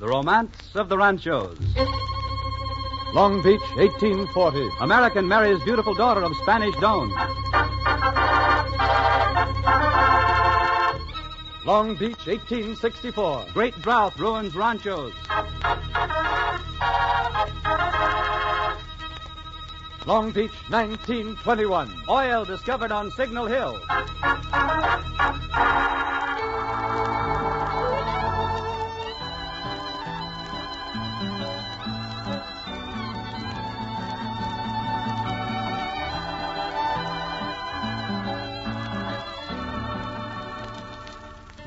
The Romance of the Ranchos. Long Beach, 1840. American marries beautiful daughter of Spanish Don. Long Beach, 1864. Great drought ruins ranchos. Long Beach, 1921. Oil discovered on Signal Hill.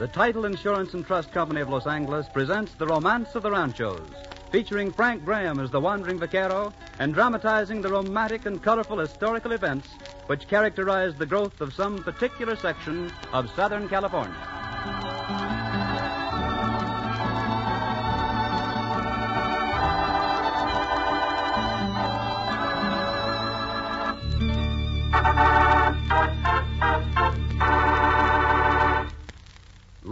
The Title Insurance and Trust Company of Los Angeles presents The Romance of the Ranchos, featuring Frank Graham as the wandering vaquero and dramatizing the romantic and colorful historical events which characterized the growth of some particular section of Southern California.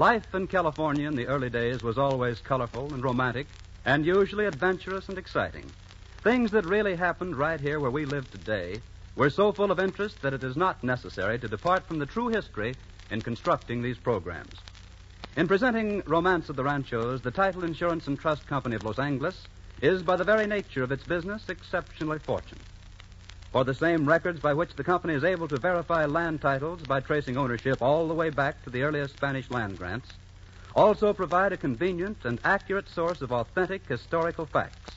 Life in California in the early days was always colorful and romantic, and usually adventurous and exciting. Things that really happened right here where we live today were so full of interest that it is not necessary to depart from the true history in constructing these programs. In presenting Romance of the Ranchos, the Title Insurance and Trust Company of Los Angeles is, by the very nature of its business, exceptionally fortunate. For the same records by which the company is able to verify land titles by tracing ownership all the way back to the earliest Spanish land grants, also provide a convenient and accurate source of authentic historical facts.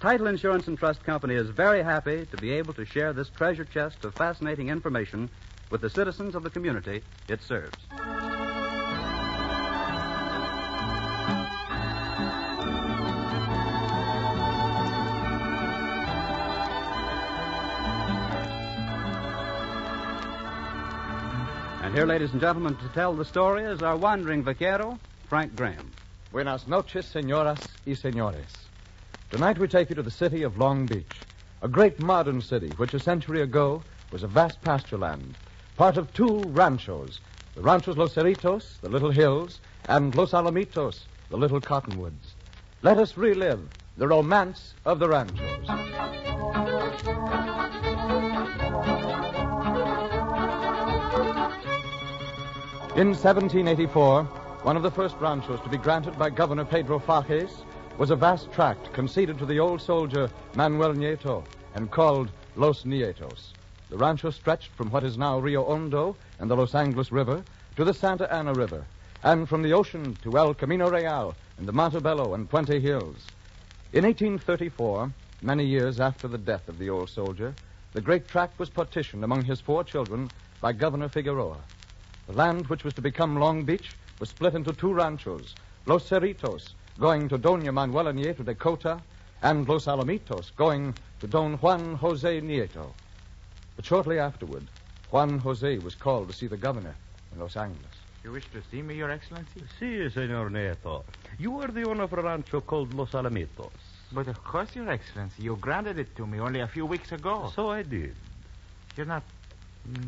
Title Insurance and Trust Company is very happy to be able to share this treasure chest of fascinating information with the citizens of the community it serves. Here, ladies and gentlemen, to tell the story is our wandering vaquero, Frank Graham. Buenas noches, señoras y señores. Tonight we take you to the city of Long Beach, a great modern city which a century ago was a vast pasture land, part of two ranchos, the Ranchos Los Cerritos, the Little Hills, and Los Alamitos, the Little Cottonwoods. Let us relive the romance of the ranchos. In 1784, one of the first ranchos to be granted by Governor Pedro Fages was a vast tract conceded to the old soldier Manuel Nieto and called Los Nietos. The rancho stretched from what is now Rio Hondo and the Los Angeles River to the Santa Ana River, and from the ocean to El Camino Real and the Montebello and Puente Hills. In 1834, many years after the death of the old soldier, the great tract was partitioned among his four children by Governor Figueroa. The land which was to become Long Beach was split into two ranchos, Los Cerritos, going to Doña Manuela Nieto de Cota, and Los Alamitos, going to Don Juan Jose Nieto. But shortly afterward, Juan Jose was called to see the governor in Los Angeles. You wish to see me, Your Excellency? Si, Senor Nieto. You are the owner of a rancho called Los Alamitos. But of course, Your Excellency. You granted it to me only a few weeks ago. So I did. You're not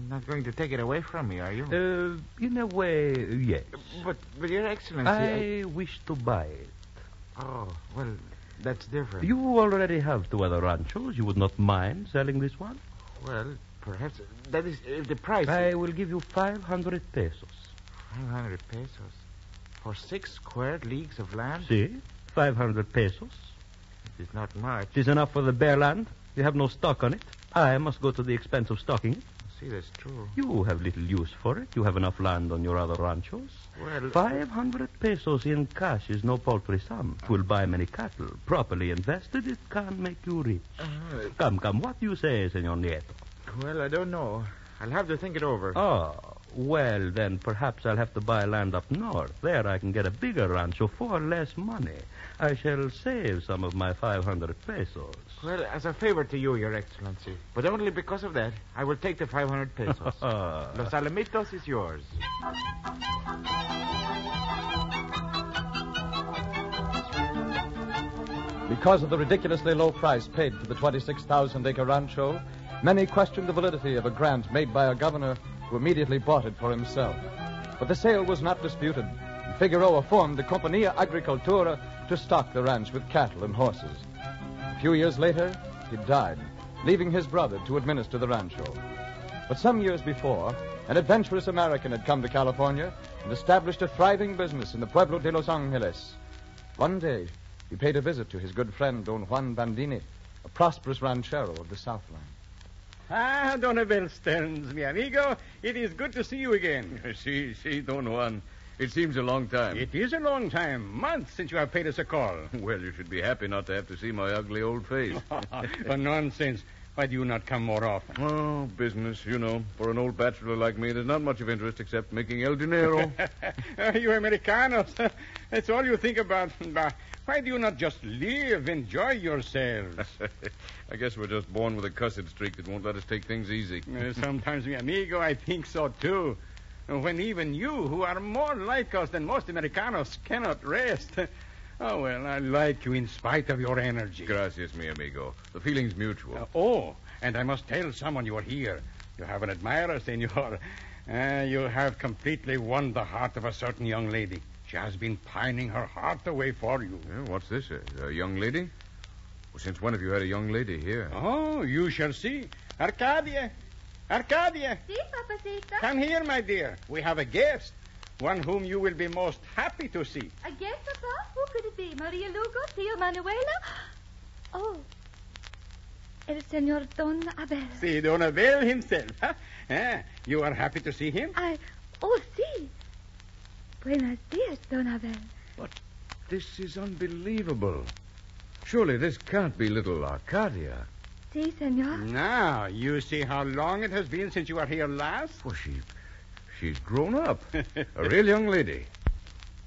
not going to take it away from me, are you? Uh, in a way, yes. But, but Your Excellency, I, wish to buy it. Oh, well, that's different. You already have two other ranchos. You would not mind selling this one? Well, perhaps that is if the price. I will give you 500 pesos. 500 pesos for six square leagues of land. See? 500 pesos. It is not much. It is enough for the bare land. You have no stock on it. I must go to the expense of stocking it. See, that's true. You have little use for it. You have enough land on your other ranchos. Well, 500 pesos in cash is no paltry sum. It will buy many cattle. Properly invested, it can make you rich. uh, Come, come, what do you say, Senor Nieto? well, I don't know. I'll have to think it over. Oh, well, then perhaps I'll have to buy land up north. There I can get a bigger rancho for less money. I shall save some of my 500 pesos. Well, as a favor to you, Your Excellency. But only because of that, I will take the 500 pesos. Los Alamitos is yours. Because of the ridiculously low price paid for the 26,000 acre rancho, many questioned the validity of a grant made by a governor who immediately bought it for himself. But the sale was not disputed. Figueroa formed the Compañía Agricultura to stock the ranch with cattle and horses. A few years later, he died, leaving his brother to administer the rancho. But some years before, an adventurous American had come to California and established a thriving business in the Pueblo de Los Angeles. One day, he paid a visit to his good friend, Don Juan Bandini, a prosperous ranchero of the Southland. Ah, Don Abel Stearns, mi amigo. It is good to see you again. Si, si, Don Juan. It seems a long time. It is a long time, months since you have paid us a call. Well, you should be happy not to have to see my ugly old face. oh, nonsense. Why do you not come more often? oh, business, you know. For an old bachelor like me, there's not much of interest except making el dinero. Uh, you Americanos, that's all you think about. Why do you not just live, enjoy yourselves? I guess we're just born with a cussed streak that won't let us take things easy. Uh, sometimes, mi amigo, I think so too. When even you, who are more like us than most Americanos, cannot rest. Oh, well, I like you in spite of your energy. Gracias, mi amigo. The feeling's mutual. Uh, oh, and I must tell someone you are here. You have an admirer, senor. Uh, you have completely won the heart of a certain young lady. She has been pining her heart away for you. Yeah, what's this? A, a young lady? Well, since when have you had a young lady here? Oh, you shall see. Arcadia! Arcadia! Si, Papacito. Come here, my dear. We have a guest. One whom you will be most happy to see. A guest, Papa? Who could it be? Maria Lugo? Tio Manuela? Oh, el señor Don Abel. See, Don Abel himself. Huh? Ah, you are happy to see him? I... Oh, si. Buenos dias, Don Abel. But this is unbelievable. Surely this can't be little Arcadia. Si, senor. Now, you see how long it has been since you were here last? Well, she, she's grown up. a real young lady.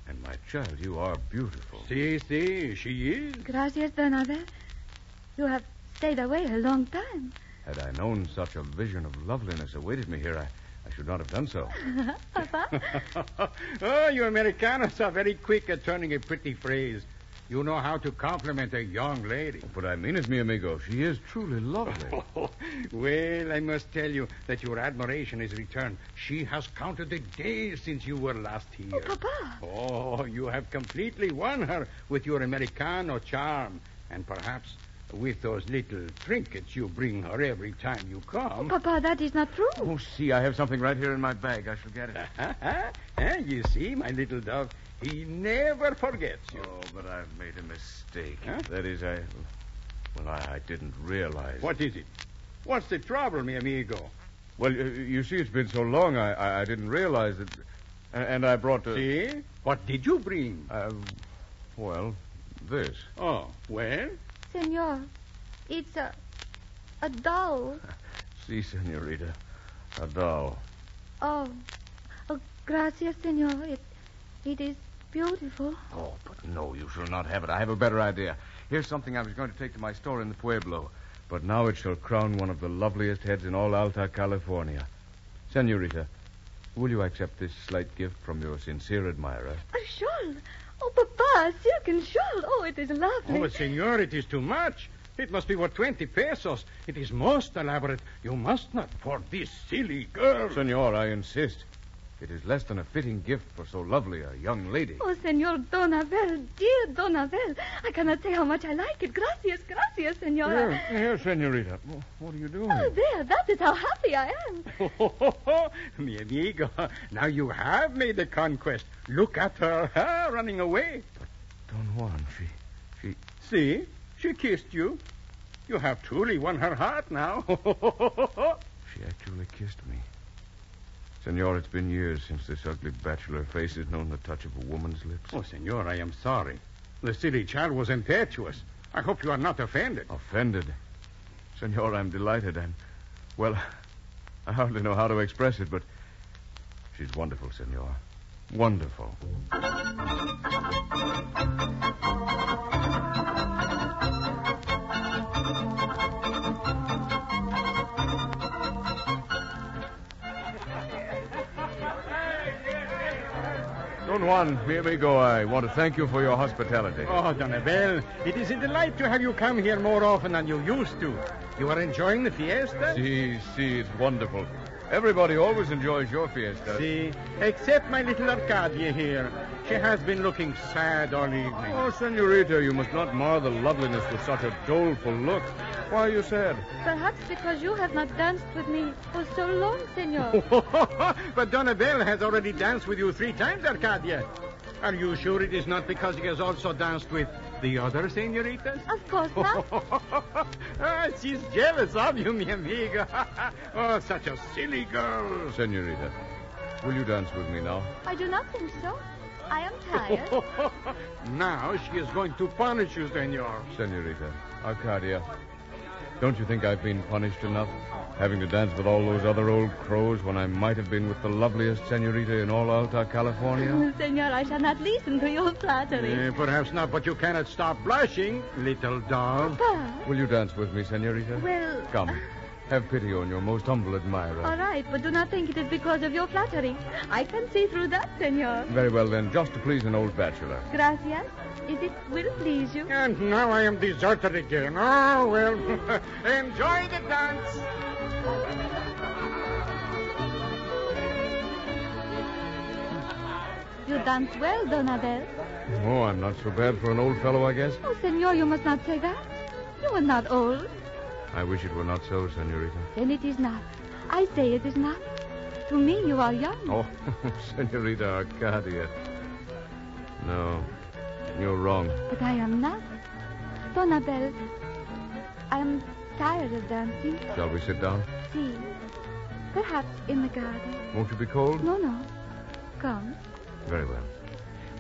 And my child, you are beautiful. See, see, she is. Gracias, Don Abel. You have stayed away a long time. Had I known such a vision of loveliness awaited me here, I, I should not have done so. Papa? oh, you Americanos are very quick at turning a pretty phrase. You know how to compliment a young lady. What I mean is, mi amigo, she is truly lovely. well, I must tell you that your admiration is returned. She has counted the days since you were last here. Oh, Papa. Oh, you have completely won her with your Americano charm. And perhaps with those little trinkets you bring her every time you come. Papa, that is not true. Oh, see, I have something right here in my bag. I shall get it. Eh, you see, my little dove, he never forgets you. Oh, but I've made a mistake. Huh? That is, I. Well, I, I didn't realize. What is it? What's the trouble, mi amigo? Well, you, you see, it's been so long, I, I, I didn't realize that. And, and I brought. A, See? What did you bring? Uh, well, this. Oh, well? Senor, it's a... a doll. See, senorita. A doll. Oh. Oh, gracias, senor. It, it is beautiful. Oh, but no, you shall not have it. I have a better idea. Here's something I was going to take to my store in the Pueblo, but now it shall crown one of the loveliest heads in all Alta California. Senorita, will you accept this slight gift from your sincere admirer? A shawl. Oh, Papa, a silken shawl. Oh, it is lovely. Oh, but, senor, it is too much. It must be worth 20 pesos. It is most elaborate. You must not for this silly girl. Senor, I insist. It is less than a fitting gift for so lovely a young lady. Oh, Senor Don Abel, dear Don Abel. I cannot say how much I like it. Gracias, gracias, Senor. Here, here, senorita. What are you doing? Oh, there, that is how happy I am. Mi amigo, now you have made the conquest. Look at her, huh, running away. But Don Juan, she, she. See, she kissed you. You have truly won her heart now. She actually kissed me. Senor, it's been years since this ugly bachelor face has known the touch of a woman's lips. oh, senor, I am sorry. The silly child was impetuous. I hope you are not offended. Offended. Senor, I'm delighted. I'm. Well, I hardly know how to express it, but. She's wonderful, Senor. Wonderful. Juan, mi amigo, I want to thank you for your hospitality. Oh, Don Abel, it is a delight to have you come here more often than you used to. You are enjoying the fiesta? See, see, it's wonderful. Everybody always enjoys your fiesta. See, except my little Arcadia here. She has been looking sad all evening. Oh, senorita, you must not mar the loveliness with such a doleful look. Why are you sad? Perhaps because you have not danced with me for so long, senor. but Don Abel has already danced with you three times, Arcadia. Are you sure it is not because he has also danced with the other senoritas? Of course not. ah, she's jealous of you, mi amigo. oh, such a silly girl. Senorita, will you dance with me now? I do not think so. I am tired. now she is going to punish you, senor. Senorita, Arcadia, don't you think I've been punished enough? Having to dance with all those other old crows when I might have been with the loveliest senorita in all Alta California? senor, I shall not listen to your flattery. Eh, perhaps not, but you cannot stop blushing, little dove. Papa. Will you dance with me, senorita? Well, Come. Have pity on your most humble admirer. all right, but do not think it is because of your flattery. I can see through that, senor. Very well, then, just to please an old bachelor. Gracias. If it will please you. And now I am deserted again. Oh, well, enjoy the dance. You dance well, Don Abel. Oh, I'm not so bad for an old fellow, I guess. Oh, senor, you must not say that. You are not old. I wish it were not so, senorita. Then it is not. I say it is not. To me, you are young. Oh, senorita Arcadia. No, you're wrong. But I am not. Don Abel, I am tired of dancing. Shall we sit down? See, perhaps in the garden. Won't you be cold? No, no. Come. Very well.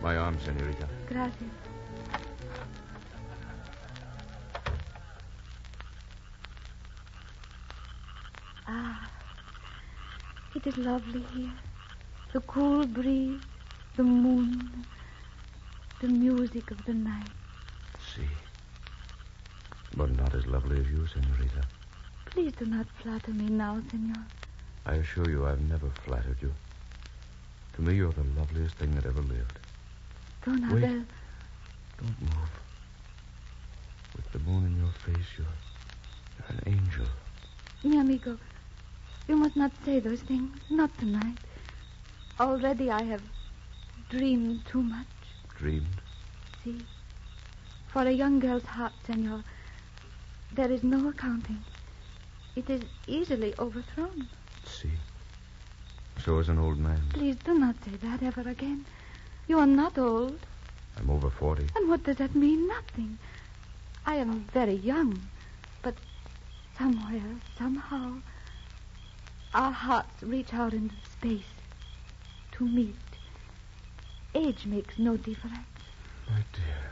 My arm, senorita. Gracias. It is lovely here. The cool breeze, the moon, the music of the night. See. But not as lovely as you, senorita. Please do not flatter me now, senor. I assure you I've never flattered you. To me, you're the loveliest thing that ever lived. Don Abel, Don't move. With the moon in your face, you're, you're an angel. mi amigo, you must not say those things. Not tonight. Already I have dreamed too much. Dreamed. See, for a young girl's heart, senor, there is no accounting. It is easily overthrown. See. So is an old man. Please do not say that ever again. You are not old. I'm over 40. And what does that mean? Nothing. I am very young. But somewhere, somehow, our hearts reach out into space to meet. Age makes no difference. My dear.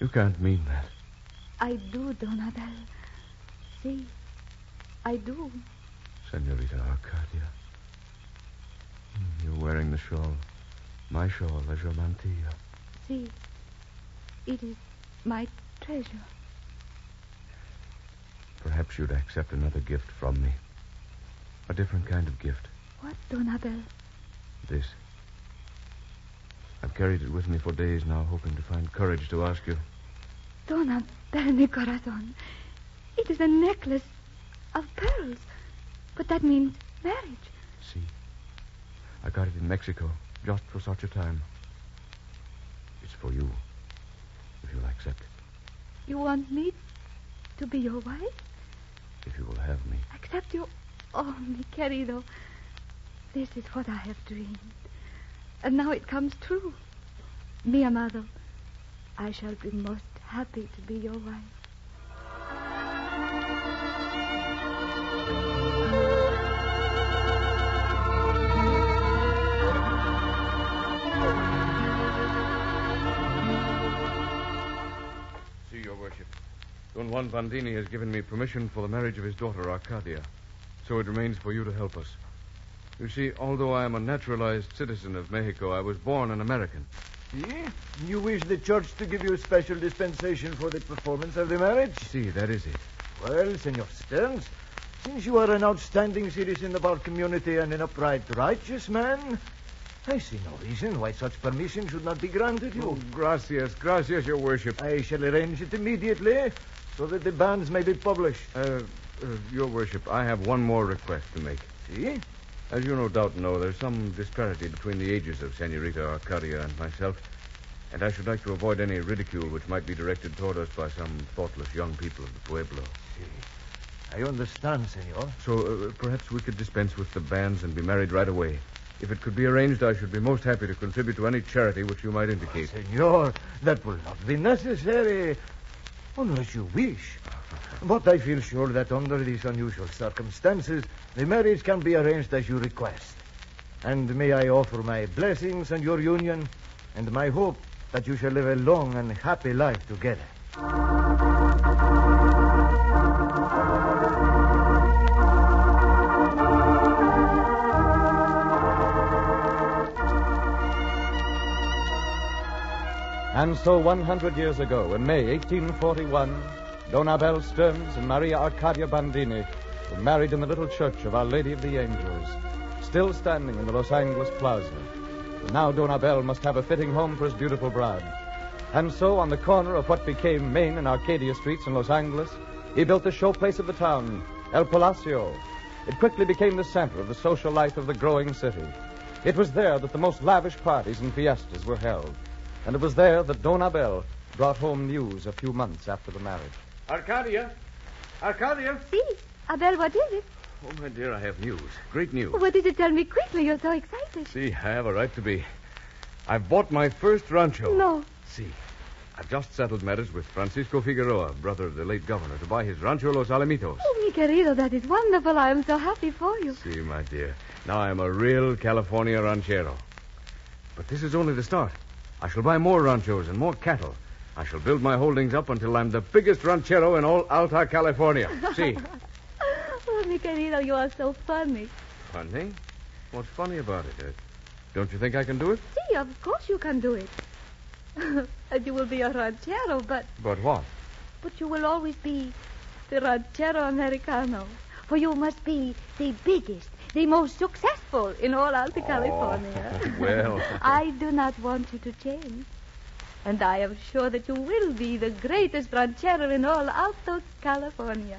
You can't mean that. I do, Don Abel. See, I do. Senorita Arcadia. You're wearing the shawl. My shawl as your mantilla. See, it is my treasure. Perhaps you'd accept another gift from me. A different kind of gift. What, Don Abel? This. I've carried it with me for days now, hoping to find courage to ask you. Don Abel, mi corazon. It is a necklace of pearls. But that means marriage. See? I got it in Mexico, just for such a time. It's for you, if you'll accept it. You want me to be your wife? If you will have me. Accept you? Oh, mi querido. This is what I have dreamed. And now it comes true. Mi amado, I shall be most happy to be your wife. See, Your Worship. Don Juan Bandini has given me permission for the marriage of his daughter, Arcadia. So it remains for you to help us. You see, although I am a naturalized citizen of Mexico, I was born an American. See? You wish the church to give you a special dispensation for the performance of the marriage? See, that is it. Well, Senor Stearns, since you are an outstanding citizen of our community and an upright, righteous man, I see no reason why such permission should not be granted you. Oh, gracias, gracias, Your Worship. I shall arrange it immediately so that the banns may be published. Uh, uh, Your Worship, I have one more request to make. See? As you no doubt know, there's some disparity between the ages of Senorita Arcadia and myself, and I should like to avoid any ridicule which might be directed toward us by some thoughtless young people of the Pueblo. See. I understand, senor. So uh, perhaps we could dispense with the banns and be married right away. If it could be arranged, I should be most happy to contribute to any charity which you might indicate. Senor, that will not be necessary unless you wish. But I feel sure that under these unusual circumstances, the marriage can be arranged as you request. And may I offer my blessings on your union and my hope that you shall live a long and happy life together. And so 100 years ago, in May 1841, Don Abel Stearns and Maria Arcadia Bandini were married in the little church of Our Lady of the Angels, still standing in the Los Angeles Plaza. And now Don Abel must have a fitting home for his beautiful bride. And so, on the corner of what became Main and Arcadia streets in Los Angeles, he built the showplace of the town, El Palacio. It quickly became the center of the social life of the growing city. It was there that the most lavish parties and fiestas were held. And it was there that Don Abel brought home news a few months after the marriage. Arcadia? Arcadia? See, Abel, what is it? Oh, my dear, I have news. Great news. What is it? Tell me quickly. You're so excited. See, I have a right to be. I've bought my first rancho. No. See, I've just settled matters with Francisco Figueroa, brother of the late governor, to buy his rancho Los Alamitos. Oh, mi querido, that is wonderful. I am so happy for you. See, my dear, now I'm a real California ranchero. But this is only the start. I shall buy more ranchos and more cattle. I shall build my holdings up until I'm the biggest ranchero in all Alta California. See, Oh, mi querido, you are so funny. funny? What's funny about it? Uh, don't you think I can do it? See, of course you can do it. and you will be a ranchero, but But what? but you will always be the ranchero americano. For you must be the biggest, the most successful in all Alta oh. California. Oh, well. I do not want you to change. And I am sure that you will be the greatest ranchero in all Alta California.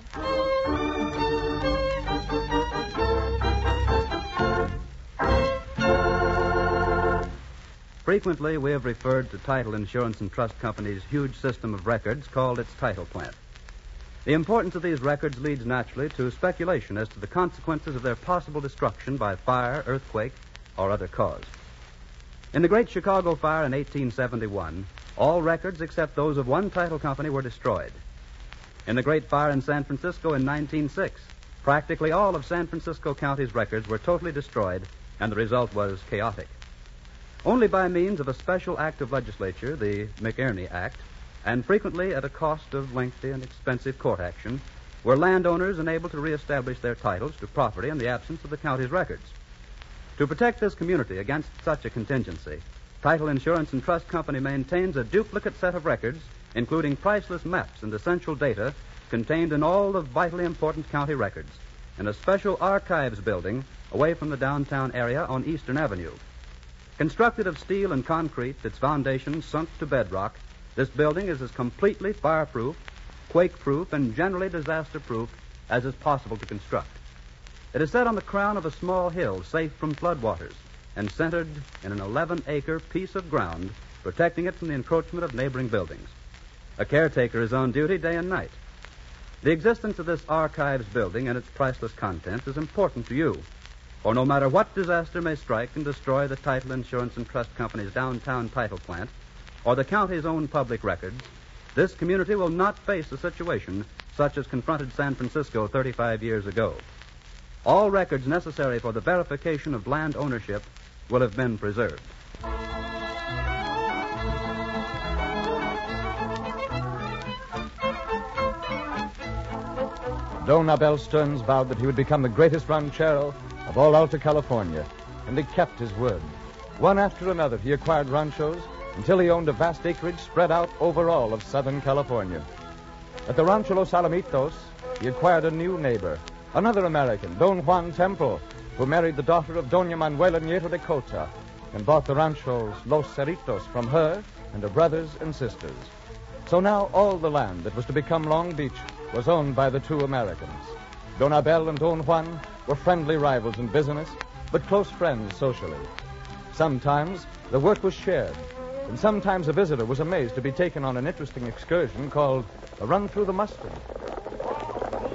Frequently, we have referred to Title Insurance and Trust Company's huge system of records called its title plant. The importance of these records leads naturally to speculation as to the consequences of their possible destruction by fire, earthquake, or other cause. In the great Chicago fire in 1871, all records except those of one title company were destroyed. In the great fire in San Francisco in 1906, practically all of San Francisco County's records were totally destroyed, and the result was chaotic. Only by means of a special act of legislature, the McEnerney Act, and frequently at a cost of lengthy and expensive court action, were landowners enabled to reestablish their titles to property in the absence of the county's records. To protect this community against such a contingency, Title Insurance and Trust Company maintains a duplicate set of records, including priceless maps and essential data contained in all the vitally important county records, in a special archives building away from the downtown area on Eastern Avenue. Constructed of steel and concrete, its foundations sunk to bedrock, this building is as completely fireproof, quake-proof, and generally disaster-proof as is possible to construct. It is set on the crown of a small hill, safe from floodwaters, and centered in an 11-acre piece of ground, protecting it from the encroachment of neighboring buildings. A caretaker is on duty day and night. The existence of this archives building and its priceless contents is important to you. For no matter what disaster may strike and destroy the Title Insurance and Trust Company's downtown title plant or the county's own public records, this community will not face a situation such as confronted San Francisco 35 years ago. All records necessary for the verification of land ownership will have been preserved. Don Abel Stearns vowed that he would become the greatest ranchero of all Alta California, and he kept his word. One after another, he acquired ranchos until he owned a vast acreage spread out over all of Southern California. At the Rancho Los Alamitos, he acquired a new neighbor, another American, Don Juan Temple, who married the daughter of Doña Manuela Nieto de Cota and bought the ranchos Los Cerritos from her and her brothers and sisters. So now all the land that was to become Long Beach was owned by the two Americans. Don Abel and Don Juan were friendly rivals in business, but close friends socially. Sometimes the work was shared, and sometimes a visitor was amazed to be taken on an interesting excursion called a run through the mustard.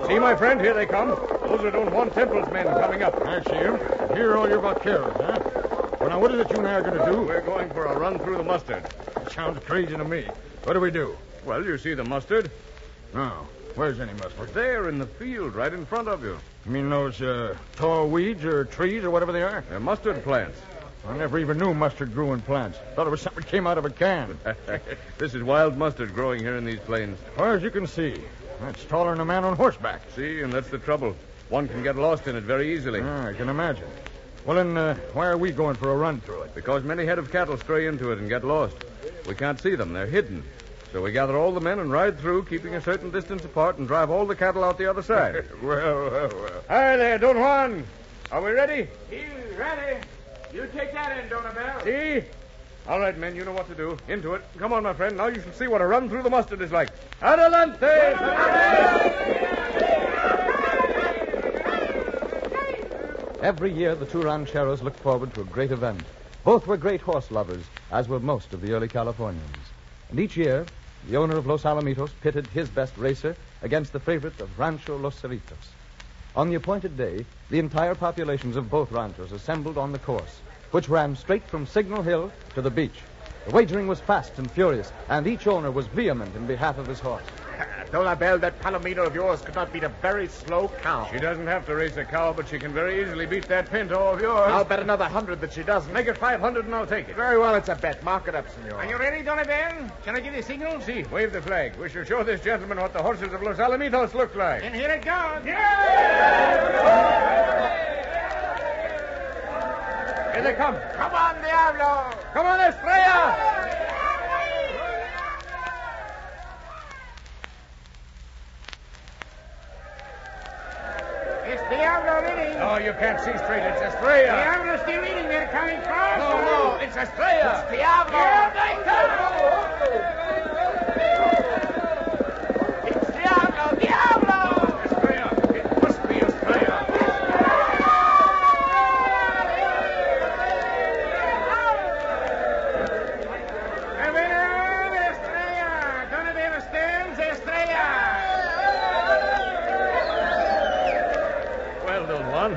See, my friend, here they come. Those are Don Juan Temple's men coming up. I see him. Hear all your vaqueros, huh? Well, now, what is it you and I are going to do? We're going for a run through the mustard. Sounds crazy to me. What do we do? Well, you see the mustard? No. Where's any mustard? There in the field, right in front of you. You mean those uh, tall weeds or trees or whatever they are? They're mustard plants. I never even knew mustard grew in plants. Thought it was something that came out of a can. this is wild mustard growing here in these plains. As far as you can see, that's taller than a man on horseback. See, and that's the trouble. One can get lost in it very easily. Ah, I can imagine. Well, then, uh, why are we going for a run through it? Because many head of cattle stray into it and get lost. We can't see them. They're hidden. So we gather all the men and ride through, keeping a certain distance apart, and drive all the cattle out the other side. well, well, well. Hi there, Don Juan. Are we ready? He's ready. You take that in, Don Abel. See? All right, men, you know what to do. Into it. Come on, my friend. Now you shall see what a run through the mustard is like. Adelante! Every year, the two rancheros looked forward to a great event. Both were great horse lovers, as were most of the early Californians. And each year, the owner of Los Alamitos pitted his best racer against the favorite of Rancho Los Cerritos. On the appointed day, the entire populations of both ranchos assembled on the course, which ran straight from Signal Hill to the beach. The wagering was fast and furious, and each owner was vehement in behalf of his horse. Don Abel, that Palomino of yours could not beat a very slow cow. She doesn't have to race a cow, but she can very easily beat that pinto of yours. I'll bet another hundred that she doesn't. Make it 500 and I'll take it. Very well, it's a bet. Mark it up, senor. Are you ready, Don Abel? Shall I give you a signal? See, wave the flag. We shall show this gentleman what the horses of Los Alamitos look like. And here it goes. Here they come. Come on, Diablo! Come on, Estrella! It's Diablo leading. Oh, you can't see straight. It's Estrella. Diablo's still leading. They're coming close. No, no, it's Estrella. It's Diablo! Here they come. It's Diablo! Diablo! Estrella. It must be Estrella. A ver, Estrella. Don Abel stands. Estrella. Well, Don Juan,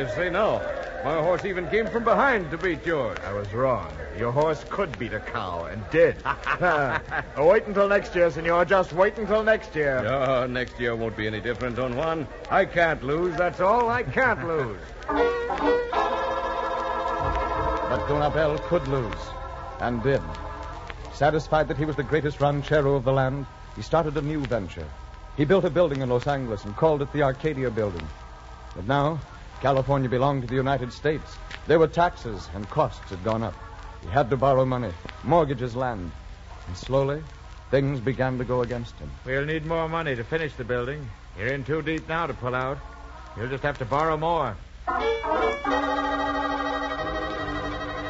whatever you say now. My horse even came from behind to beat yours. I was wrong. Your horse could beat a cow, and did. Uh, wait until next year, senor. Just wait until next year. Oh, next year won't be any different, Don Juan. I can't lose, that's all. I can't lose. But Don Abel could lose, and did. Satisfied that he was the greatest ranchero of the land, he started a new venture. He built a building in Los Angeles and called it the Arcadia Building. But now, California belonged to the United States. There were taxes, and costs had gone up. He had to borrow money, mortgage his land. And slowly, things began to go against him. We'll need more money to finish the building. You're in too deep now to pull out. You'll just have to borrow more.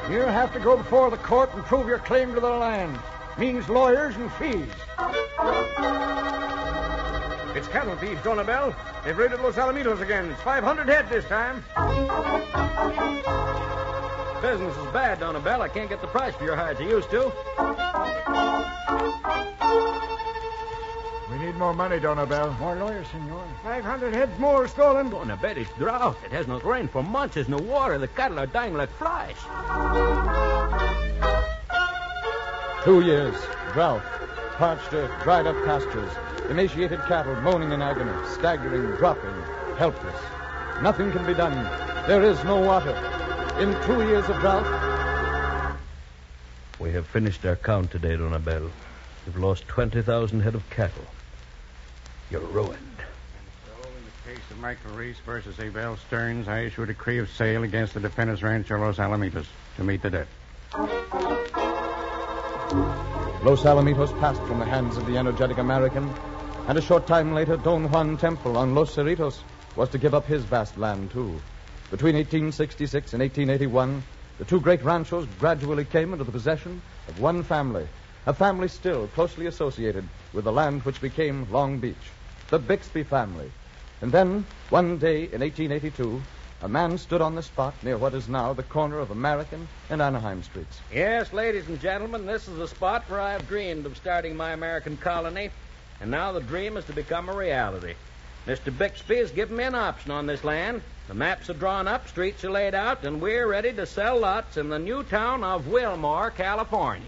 You'll have to go before the court and prove your claim to the land. Means lawyers and fees. It's cattle thieves, Don Abel. They've raided Los Alamitos again. It's 500 head this time. Business is bad, Don Abel. I can't get the price for your hides I used to. We need more money, Don Abel. More lawyers, senor. 500 heads more stolen. Don Abel, it's drought. It has not rained for months. There's no water. The cattle are dying like flies. Two years, drought, parched earth, dried up pastures, emaciated cattle moaning in agony, staggering, dropping, helpless. Nothing can be done. There is no water. In two years of drought, We have finished our count today, Don Abel. We've lost 20,000 head of cattle. You're ruined. And so, in the case of Michael Reese versus Abel Stearns, I issue a decree of sale against the defendants Rancho Los Alamitos to meet the debt. Los Alamitos passed from the hands of the energetic American, and a short time later, Don Juan Temple on Los Cerritos was to give up his vast land, too. Between 1866 and 1881, the two great ranchos gradually came into the possession of one family, a family still closely associated with the land which became Long Beach, the Bixby family. And then, one day in 1882, a man stood on the spot near what is now the corner of American and Anaheim Streets. Yes, ladies and gentlemen, this is the spot where I've dreamed of starting my American colony, and now the dream is to become a reality. Mr. Bixby has given me an option on this land. The maps are drawn up, streets are laid out, and we're ready to sell lots in the new town of Willmore, California.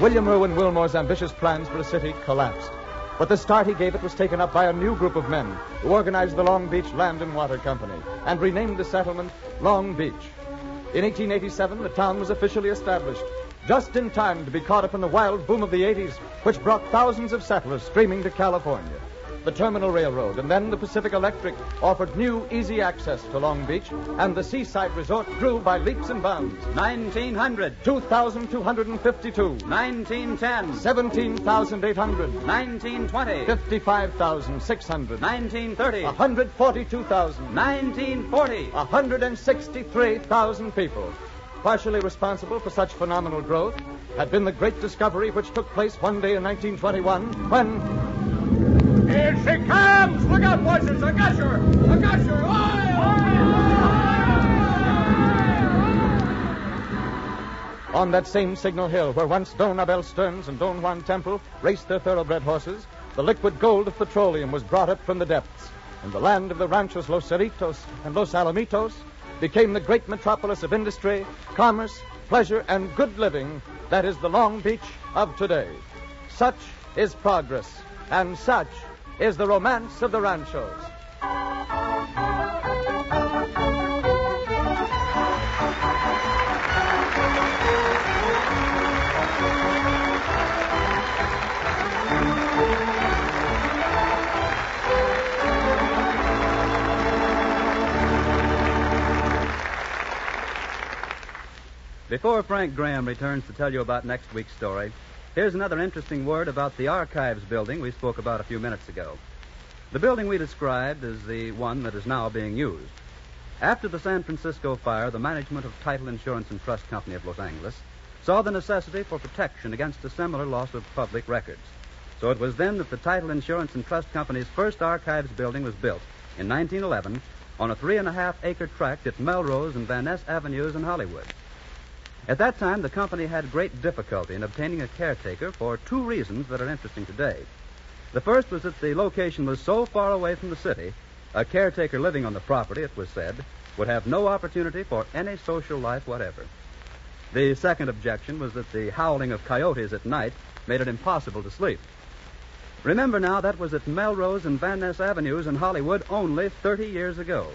William Irwin Willmore's ambitious plans for a city collapsed. But the start he gave it was taken up by a new group of men who organized the Long Beach Land and Water Company and renamed the settlement Long Beach. In 1887, the town was officially established, just in time to be caught up in the wild boom of the 80s, which brought thousands of settlers streaming to California. The Terminal Railroad and then the Pacific Electric offered new, easy access to Long Beach, and the seaside resort grew by leaps and bounds. 1900, 2,252, 1910, 17,800, 1920, 55,600, 1930, 142,000, 1940. 163,000 people. Partially responsible for such phenomenal growth had been the great discovery which took place one day in 1921 when Here she comes! Look out! On that same Signal Hill, where once Don Abel Stearns and Don Juan Temple raced their thoroughbred horses, the liquid gold of petroleum was brought up from the depths, and the land of the ranchos Los Cerritos and Los Alamitos became the great metropolis of industry, commerce, pleasure, and good living that is the Long Beach of today. Such is progress, and such is the romance of the ranchos. Before Frank Graham returns to tell you about next week's story, here's another interesting word about the Archives building we spoke about a few minutes ago. The building we described is the one that is now being used. After the San Francisco fire, the management of Title Insurance and Trust Company of Los Angeles saw the necessity for protection against a similar loss of public records. So it was then that the Title Insurance and Trust Company's first archives building was built in 1911 on a three and a half acre tract at Melrose and Van Ness Avenues in Hollywood. At that time, the company had great difficulty in obtaining a caretaker for two reasons that are interesting today. The first was that the location was so far away from the city, a caretaker living on the property, it was said, would have no opportunity for any social life whatever. The second objection was that the howling of coyotes at night made it impossible to sleep. Remember now, that was at Melrose and Van Ness Avenues in Hollywood only 30 years ago.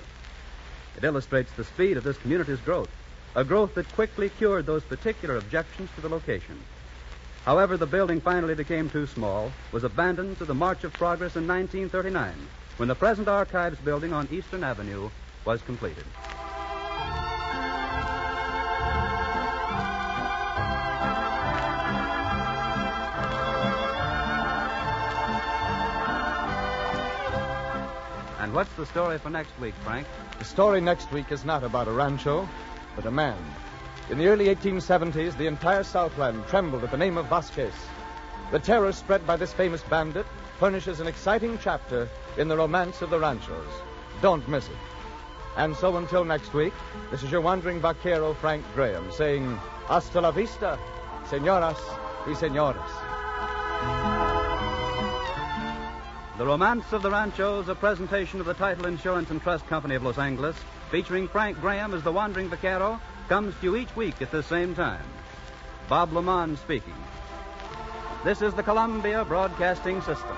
It illustrates the speed of this community's growth a growth that quickly cured those particular objections to the location. However, the building finally became too small, was abandoned to the march of progress in 1939, when the present Archives building on Eastern Avenue was completed. And what's the story for next week, Frank? The story next week is not about a rancho, but a man. In the early 1870s, the entire Southland trembled at the name of Vasquez. The terror spread by this famous bandit furnishes an exciting chapter in the romance of the ranchos. Don't miss it. And so until next week, this is your wandering vaquero, Frank Graham, saying, Hasta la vista, senoras y senores. The Romance of the Ranchos, a presentation of the Title Insurance and Trust Company of Los Angeles, featuring Frank Graham as the wandering vaquero, comes to you each week at the same time. Bob Lamont speaking. This is the Columbia Broadcasting System.